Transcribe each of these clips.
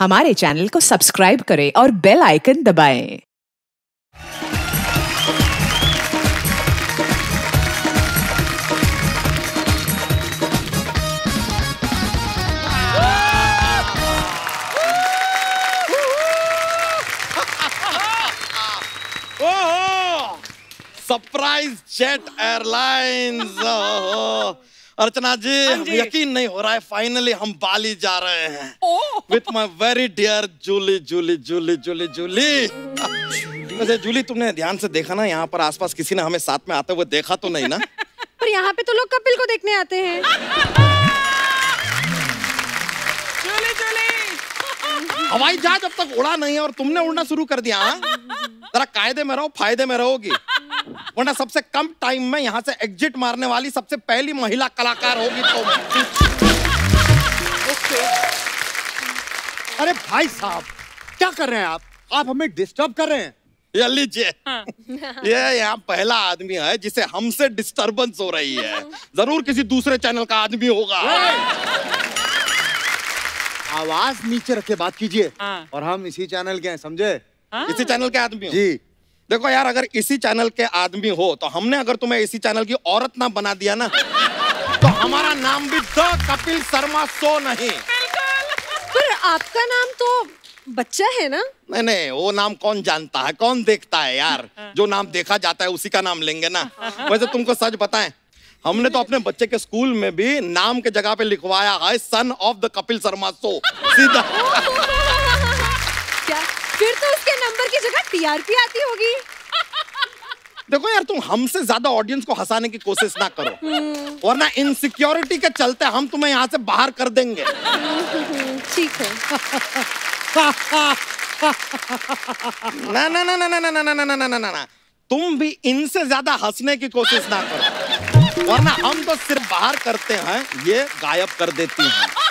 हमारे चैनल को सब्सक्राइब करें और बेल आइकन दबाएँ। Surprise Jet Airlines Archana ji हम यकीन नहीं हो रहा है फाइनली हम बाली जा रहे हैं। With my very dear Julie Julie Julie Julie Julie वैसे जूली तुमने ध्यान से देखा ना यहाँ पर आसपास किसी ने हमें साथ में आते हुए देखा तो नहीं ना? पर यहाँ पे तो लोग कपिल को देखने आते हैं। हवाई जहाज़ अब तक उड़ा नहीं है और तुमने उड़ना शुरू कर दिया हाँ? जरा कायदे में रहो फ़ायदे में रहोगी। वरना सबसे कम टाइम में यहाँ से एग्जिट मारने वाली सबसे पहली महिला कलाकार होगी तो। अरे भाई साहब क्या कर रहे हैं आप? आप हमें डिस्टर्ब कर रहे हैं। ये लीजिए। ये यहाँ पहला आदमी है जिसे हमसे डिस्टरबेंस हो रही है। ज़रूर किसी दूसरे चैनल का आदमी होगा। आवाज़ नीचे रख के बात कीजिए। हाँ। और हम इसी चैनल के हैं समझे? इसी चैनल के आदमी जी। देखो यार अगर इसी चैनल के आदमी हो तो हमने अगर तुम्हें इसी चैनल की औरत ना बना दिया ना तो हमारा नाम भी द कपिल शर्मा सो नहीं। पर आपका नाम तो बच्चा है ना? नहीं नहीं वो नाम कौन जानता है कौन देखता है यार? जो नाम देखा जाता है उसी का नाम लेंगे ना। वैसे तुमको सच बताएँ हमने तो अपने बच्चे के स्कूल में भी नाम के जगह पे लिखवाया है son of the Kapil Sharma show सीधा। फिर तो उसके नंबर की जगह टीआरपी आती होगी देखो यार तुम हमसे ज़्यादा ऑडियंस को हंसाने की कोशिश ना करो वरना इनसिक्योरिटी के चलते हम तुम्हें यहाँ से बाहर कर देंगे ठीक है ना ना ना ना ना ना ना ना ना ना ना ना ना तुम भी इनसे ज़्यादा हंसने की कोशिश ना करो वरना हम तो सिर्फ़ बाहर करते हैं ये गायब कर देती हैं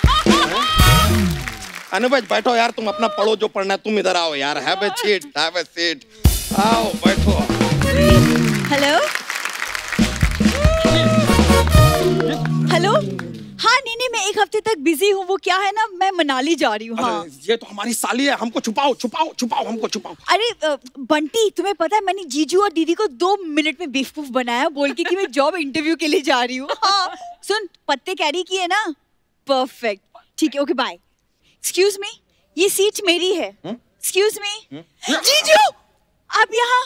अनुज बैठो यार तुम अपना पढ़ो जो पढ़ना है तुम इधर आओ यार have a seat have a seat आओ बैठो। हेलो हेलो हाँ नहीं नहीं मैं एक हफ़्ते तक बिज़ी हूँ वो क्या है ना मैं मनाली जा रही हूँ हाँ। ये तो हमारी साली है हमको छुपाओ छुपाओ छुपाओ हमको छुपाओ। अरे बंटी तुम्हें पता है मैंने जीजू और दीदी को दो मिनट में बेवकूफ़ बनाया बोल के कि मैं जॉब इंटरव्यू के लिए जा रही हूँ। हाँ सुन पत्ते कैरी किए ना? परफेक्ट ठीक है ओके बाय एक्सक्यूज मी ये सीट मेरी है। एक्सक्यूज मी जीजू! आप यहाँ?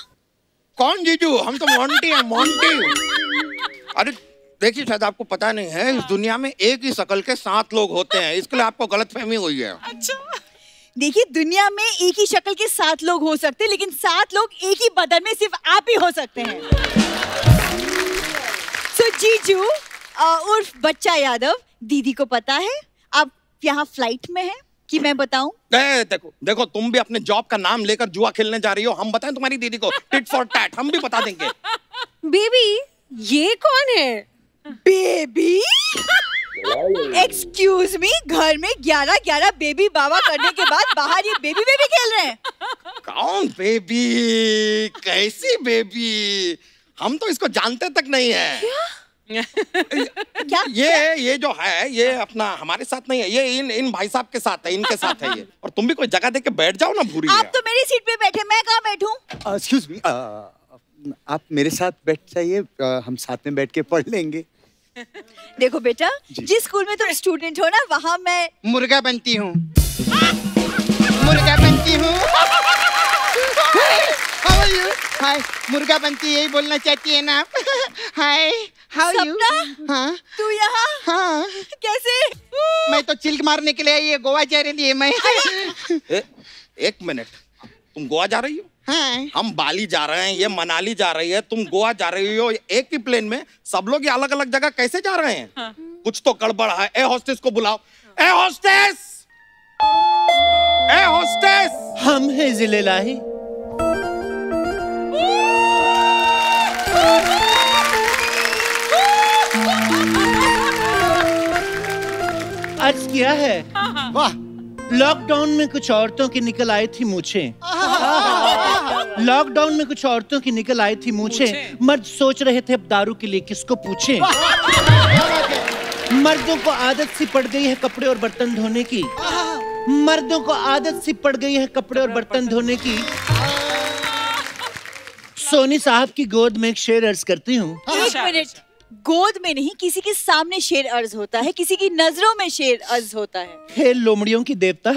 कौन जीजू? हम तो मोंटी हैं मोंटी अरे देखिए शायद आपको पता नहीं है इस दुनिया में एक ही शकल के सात लोग होते हैं। इसके लिए आपको गलतफहमी हुई है। अच्छा। देखिए दुनिया में एक ही शक्ल के सात लोग हो सकते हैं लेकिन सात लोग एक ही बदन में सिर्फ़ आप ही हो सकते हैं। सो जीजू उर्फ़ बच्चा यादव दीदी को पता है आप यहाँ फ़्लाइट में हैं? कि मैं बताऊँ? ए, देखो देखो तुम भी अपने जॉब का नाम लेकर जुआ खेलने जा रही हो। हम बताएँ तुम्हारी दीदी को। टिट फॉर टैट हम भी बता देंगे। बेबी ये कौन है? बेबी? एक्सक्यूज मी घर में ग्यारह ग्यारह बेबी बाबा करने के बाद बाहर ये बेबी बेबी खेल रहे हैं। कौन बेबी कैसी बेबी हम तो इसको जानते तक नहीं है। क्या? ये ये जो है ये अपना हमारे साथ नहीं है ये इन इन भाई साहब के साथ है इनके साथ है ये। और तुम भी कोई जगह देख के बैठ जाओ ना भूरी आप तो मेरी सीट पे बैठे मैं कहाँ बैठूं? एक्सक्यूज मी आप मेरे साथ बैठ जाइए हम साथ में बैठ के पढ़ लेंगे। देखो बेटा जिस स्कूल में तुम तो स्टूडेंट हो ना वहाँ मैं मुर्गा बनती हूँ। मुर्गा बनती हूँ? हाय मुर्गा बनती यही बोलना चाहती है ना आप? हाय हाउ यू हाँ? तू यहाँ? हाँ? कैसे? मैं तो चिल्क मारने के लिए आई है गोवा जा रही है मैं। ए, एक मिनट। तुम गोवा जा रही हो? हाँ। हम बाली जा रहे हैं ये मनाली जा रही है तुम गोवा जा रही हो एक ही प्लेन में सब लोग ये अलग अलग जगह कैसे जा रहे हैं? कुछ तो गड़बड़ है। ए हॉस्टेस को बुलाओ। ए हॉस्टेस ए हॉस्टेस हम हैं ज़िले लाही। आज क्या है। वाह लॉकडाउन में कुछ औरतों की निकल आई थी मूछे लॉकडाउन में कुछ औरतों की निकल आई थी मूछे मर्द सोच रहे थे अब दारू के लिए किसको पूछे? मर्दों को आदत सी पड़ गई है कपड़े और बर्तन धोने की। मर्दों को आदत सी पड़ गई है कपड़े और बर्तन धोने की। सोनी साहब की गोद में एक शेर अर्ज़ करती हूँ। एक मिनट। गोद में नहीं किसी के सामने शेर अर्ज़ होता है किसी की नज़रों में शेर अर्ज़ होता है। हे लोमड़ियों की देवता।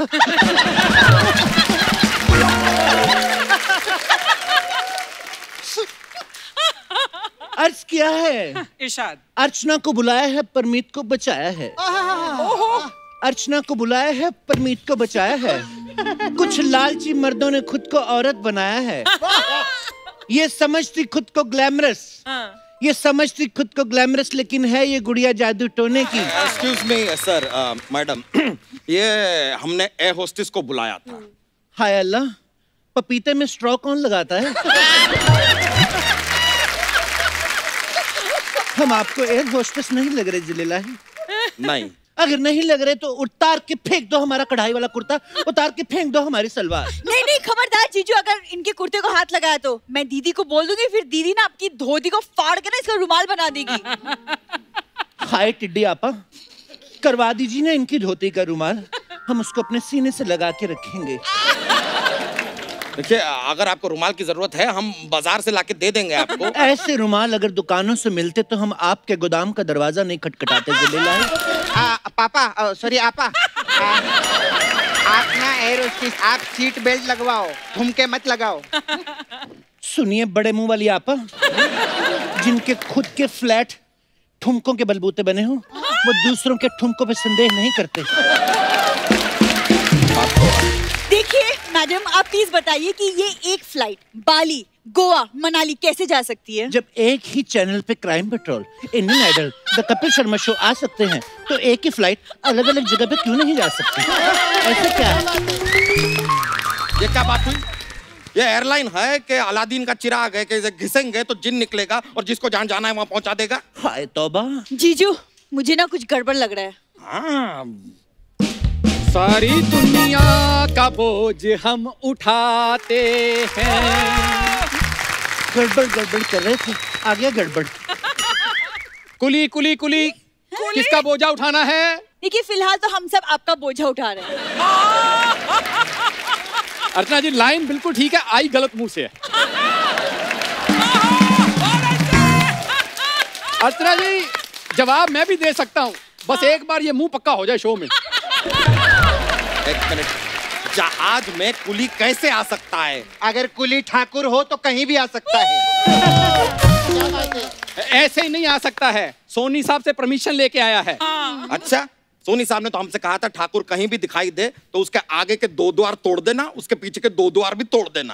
अर्ज़ किया है। इरशाद। अर्चना को बुलाया है परमीत को बचाया है। अर्चना को बुलाया है परमीत को बचाया है। कुछ लालची मर्दों ने खुद को औरत बनाया है। ये समझती खुद को ग्लैमरस। ये समझती खुद को ग्लैमरस लेकिन है ये गुड़िया जादू टोने की। एक्सक्यूज मी सर मैडम ये हमने ए होस्टिस को बुलाया था। हाय अल्लाह पपीते में स्ट्रॉ कौन लगाता है? हम आपको एयर होस्टेस नहीं लग रहे जिलेलाही। नहीं। अगर नहीं लग रहे तो उतार के फेंक दो हमारा कढ़ाई वाला कुर्ता उतार के फेंक दो हमारी सलवार। नहीं नहीं खबरदार जीजू अगर इनके कुर्ते को हाथ लगाया तो मैं दीदी को बोल दूँगी फिर दीदी ना आपकी धोती को फाड़ के ना इसका रुमाल बना देगी। हाय टिड्डी आपा करवा दीजिए ना इनकी धोती का रुमाल हम उसको अपने सीने से लगा के रखेंगे। देखिए अगर आपको रुमाल की ज़रूरत है हम बाज़ार से लाके दे देंगे आपको। ऐसे रुमाल अगर दुकानों से मिलते तो हम आपके गोदाम का दरवाज़ा नहीं खटखटाते पापा सॉरी आपा। आ, आप ना एयर होस्टेस आप सीट बेल्ट लगवाओ ठुमके मत लगाओ। सुनिए बड़े मुँह वाली आपा जिनके खुद के फ्लैट ठुमकों के बलबूते बने हो वो दूसरों के ठुमकों पे संदेह नहीं करते। मैडम आप प्लीज़ बताइए कि ये एक फ़्लाइट बाली गोवा मनाली कैसे जा सकती है? जब एक ही चैनल पे Crime Patrol Indian Idol the Kapil Sharma show आ सकते हैं तो एक ही फ़्लाइट अलग अलग जगह पे क्यों नहीं जा सकती? ऐसे क्या? ये क्या बात हुई? ये एयरलाइन है कि अलादीन का चिराग है कि इसे घिसेंगे तो जिन निकलेगा और जिसको जहाँ जाना है वहाँ पहुँचा देगा? हाय तौबा। जीजू मुझे ना कुछ गड़बड़ लग रहा है। हाँ। सारी दुनिया का बोझ हम उठाते हैं। गड़बड़ गड़बड़ कर रहे थे। आ गया गड़बड़। कुली कुली कुली किसका बोझा उठाना है? देखिए फ़िलहाल तो हम सब आपका बोझा उठा रहे हैं। अर्चना जी लाइन बिल्कुल ठीक है आई गलत मुँह से है। अर्चना जी जवाब मैं भी दे सकता हूँ। बस एक बार ये मुँह पक्का हो जाए शो में। एक मिनट। जहाज़ में कुली कैसे आ सकता है? अगर कुली ठाकुर हो तो कहीं भी आ सकता है। ऐसे ही नहीं आ सकता है। सोनी साहब से परमिशन लेके आया है। अच्छा सोनी साहब ने तो हमसे कहा था ठाकुर कहीं भी दिखाई दे तो उसके आगे के दो द्वार तोड़ देना उसके पीछे के दो द्वार भी तोड़ देना।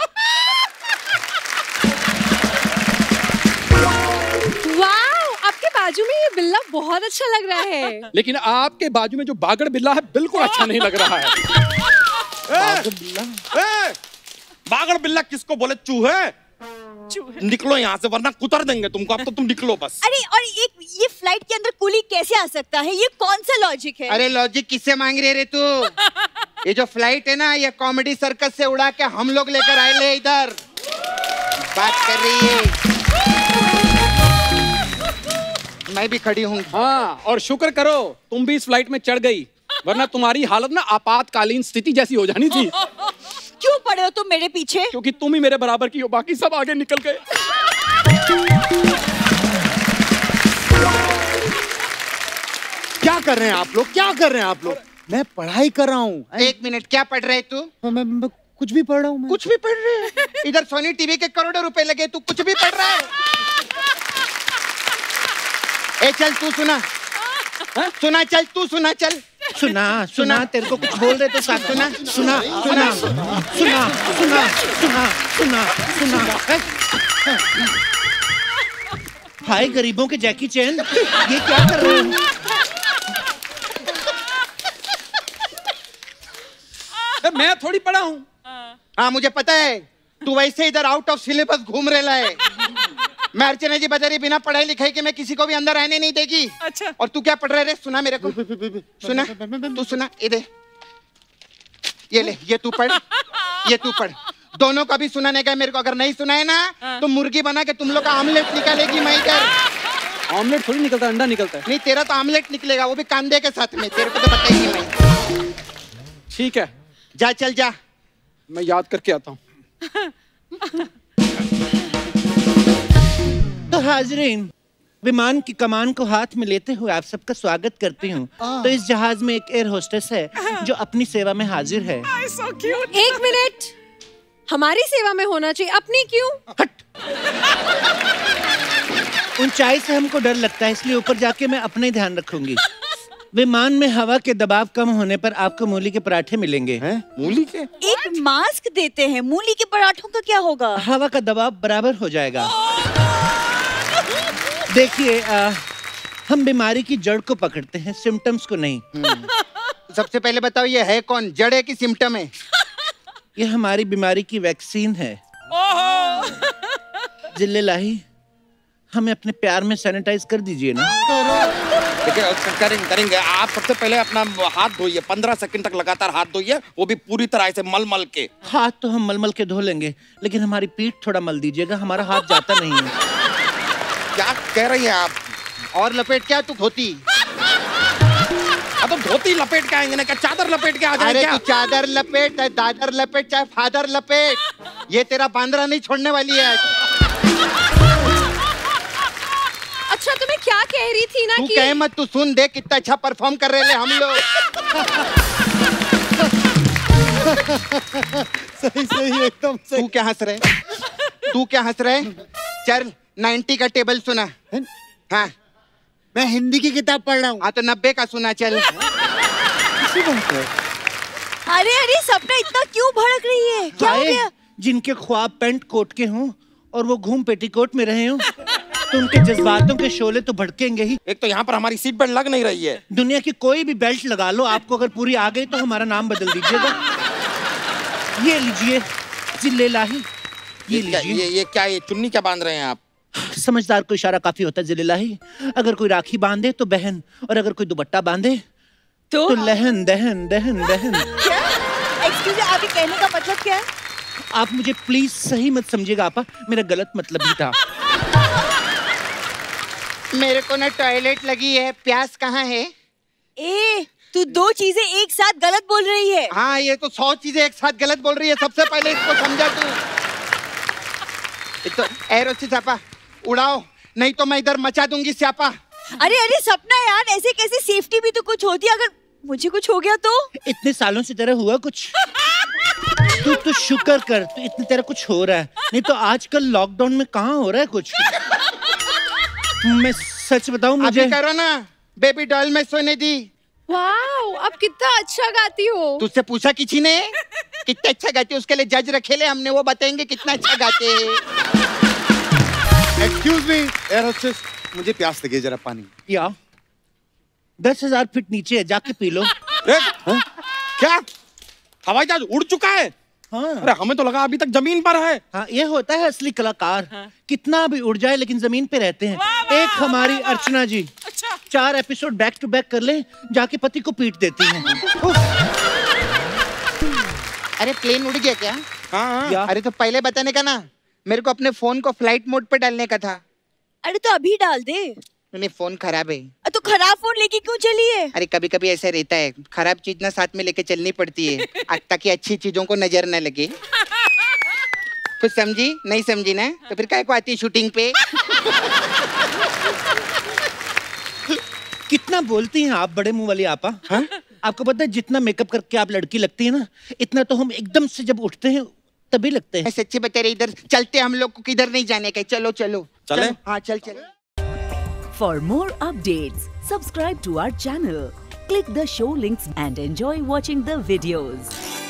आपके बाजू में ये बिल्ला बहुत अच्छा लग रहा है। लेकिन आपके बाजू में जो बागड़ बिल्ला है बिल्कुल अच्छा नहीं लग रहा है। ए, बागड़ बिल्ला किसको बोले? चूहे। निकलो यहाँ से वरना कुतर देंगे तुमको। अब तो तुम निकलो बस। अरे और एक ये फ़्लाइट के अंदर कुली कैसे आ सकता है? ये कौन सा लॉजिक है? अरे लॉजिक किससे मांग रहे रे तू? ये जो फ़्लाइट है ना ये कॉमेडी सर्कस से उड़ा के हम लोग लेकर आए ले इधर। बात कर रही है। मैं भी खड़ी हूँ। हाँ और शुक्र करो तुम भी इस फ़्लाइट में चढ़ गई। वरना तुम्हारी हालत ना आपातकालीन स्थिति जैसी हो जानी थी। क्यों पड़े हो तुम मेरे पीछे? क्योंकि तुम ही मेरे बराबर की हो बाकी सब आगे निकल गए। क्या कर रहे हैं आप लोग? क्या कर रहे हैं आप लोग? मैं पढ़ाई कर रहा हूँ। एक मिनट क्या पढ़ रहे तू? मैं, मैं कुछ भी पढ़ रहा हूँ कुछ भी पढ़ रहे है। इधर सोनी टीवी के करोड़ों रुपए लगे तू कुछ भी पढ़ रहा है। ए चल तू सुना। सुना चल तू सुना चल। सुना सुना तेरे को कुछ बोल रहे थे साथ सुना सुना सुना सुना सुना सुना सुना सुना हाय गरीबों के जैकी चैन ये क्या कर रहे हो? मैं थोड़ी पढ़ा हूँ। हाँ। मुझे पता है तू वैसे इधर आउट ऑफ़ सिलेबस घूम रहा है। मैं अर्चना जी बता रही बिना पढ़ाई लिखाई के मैं किसी को भी अंदर आने नहीं देगी। अच्छा। और तू क्या पढ़ रहे रे? सुना मेरे को। सुना। तू सुना। ये दे। ये ले ये तू पढ़। ये तू पढ़। दोनों का भी सुनाने का मेरे को अगर नहीं सुना है। ना तो मुर्गी बना के तुम लोग का आमलेट निकालेगी मैं इधर ऑमलेट थोड़ी निकलता अंडा निकलता है। नहीं तेरा तो आमलेट निकलेगा वो भी कांदे के साथ में। तेरे को तो बताइए मैं ठीक है। जा चल जा। मैं याद करके आता हूँ। तो हाजरीन विमान की कमान को हाथ में लेते हुए आप सबका स्वागत करती हूँ। तो इस जहाज़ में एक एयर होस्टेस है जो अपनी सेवा में हाजिर है। एक मिनट। हमारी सेवा में होना चाहिए। अपनी क्यों? हट। ऊंचाई से हमको डर लगता है इसलिए ऊपर जाके मैं अपना ही ध्यान रखूँगी। विमान में हवा के दबाव कम होने पर आपको मूली के पराठे मिलेंगे। हैं? मूली के? एक मास्क देते हैं। मूली के पराठों का क्या होगा? हवा का दबाव बराबर हो जाएगा। देखिए हम बीमारी की जड़ को पकड़ते हैं सिम्टम्स को नहीं। सबसे पहले बताओ ये है कौन? जड़ है कि सिम्टम है? ये हमारी बीमारी की वैक्सीन है। ज़िले लाही हमें अपने प्यार में सैनिटाइज कर दीजिए ना। देखिए करेंगे करेंगे। आप सबसे पहले अपना हाथ धोइए। पंद्रह सेकंड तक लगातार हाथ धोइए वो भी पूरी तरह से मल मल के। हाथ तो हम मलमल के धो लेंगे लेकिन हमारी पीठ थोड़ा मल दीजिएगा हमारा हाथ जाता नहीं है। क्या कह रही हैं आप? और लपेट क्या तू धोती? तो धोती लपेट के आएँगे ना क्या? चादर लपेट के आ जाए अरे क्या? तू चादर लपेट चाहे दादर लपेट चाहे फादर लपेट। ये तेरा बांद्रा नहीं छोड़ने वाली है अच्छा तो मैं क्या कह रही थी ना तू कि कहे मत तू सुन दे कितना अच्छा परफॉर्म कर रहे हैं हम लोग। सही सही एकदम सही। तू क्या हंस रहे? तू क्या हंस रहे? चल। 90 का टेबल सुना। हाँ। मैं हिंदी की किताब पढ़ रहा हूँ। हाँ तो नब्बे का सुना चल। अरे अरे सपना इतना क्यों भड़क रही है? क्या हो गया? जिनके ख्वाब पेंट कोट के हों और वो घूम पेटीकोट में रहे हों तो उनके जज्बातों के शोले तो भड़केंगे ही। एक तो यहाँ पर हमारी सीट बेल्ट लग नहीं रही है। दुनिया की कोई भी बेल्ट लगा लो आपको अगर पूरी आ गई तो हमारा नाम बदल दीजिएगा। ये लीजिए ज़िले लाही ये ये ये, ये क्या ये चुन्नी क्या बाँध रहे हैं आप? समझदार को इशारा काफ़ी होता है ज़िले लाही अगर कोई राखी बांधे तो बहन और अगर कोई दुपट्टा बांधे तो तो लहन दहन दहन दहन। क्या? एक्सक्यूज आपके कहने का मतलब क्या है? आप मुझे प्लीज़ सही मत समझिएगा आपा। मेरा गलत मतलब ही था। मेरे को ना टॉयलेट लगी है। प्यास कहाँ है? ए तू दो चीज़ें एक साथ गलत बोल रही है। हाँ ये तो सौ चीज़ें एक साथ गलत बोल रही है। सबसे पहले इसको समझा तू। तो एरो से उड़ाओ नहीं तो मैं इधर मचा दूँगी स्यापा। अरे अरे सपना यार ऐसे कैसे सेफ्टी भी तो कुछ होती है अगर मुझे कुछ हो गया तो? इतने सालों से तेरा हुआ कुछ। तू तो शुक्र कर तू इतने तेरा कुछ हो रहा है। नहीं तो आजकल लॉकडाउन में कहाँ हो रहा है कुछ? मैं सच बताऊँ मुझे करो ना बेबी डॉल में सोने दी। वाओ अब कितना अच्छा गाती हो। तुझसे पूछा किसी ने? कितना अच्छा गाते उसके लिए जज रखे ले हमने वो बताएँगे कितना अच्छा गाते हैं। एक्सक्यूज मी एयर होस्टेस मुझे प्यास लगी है, जरा पानी। या। दस हज़ार फीट नीचे है जाके पी लो। ए, हाँ? क्या? हवाई जहाज़ उड़ चुका है? हाँ। अरे हमें तो लगा अभी तक ज़मीन पर है। हाँ ये होता है असली कलाकार। हाँ। कितना भी उड़ जाए लेकिन ज़मीन पे रहते हैं। एक हमारी अर्चना जी। अच्छा। चार एपिसोड बैक टू बैक कर ले जाके पति को पीट देती हैं। अरे प्लेन उड़ गया क्या? हाँ हाँ। अरे तो पहले बताने का ना। मेरे को अपने फ़ोन को फ़्लाइट मोड पे डालने का था। अरे तो अभी डाल दे। नहीं फ़ोन खराब है। तो खराब फ़ोन लेके क्यों चली है अरे कभी कभी ऐसा रहता है खराब चीज़ ना साथ में लेके चलनी पड़ती है ताकि अच्छी चीज़ों को नज़र न लगे। कुछ समझी? नहीं समझी ना? तो फिर काय को आती है शूटिंग पे? कितना बोलती हैं आप बड़े मुँह वाली आपा? हाँ? आपको पता है जितना मेकअप करके आप लड़की लगती है ना इतना तो हम एकदम से जब उठते हैं तभी लगते हैं। सच्ची बता रही इधर चलते हम लोग को किधर नहीं जाने का। चलो चलो। चले? हाँ चल चल। For more update subscribe to our channel click the show links and enjoy watching videos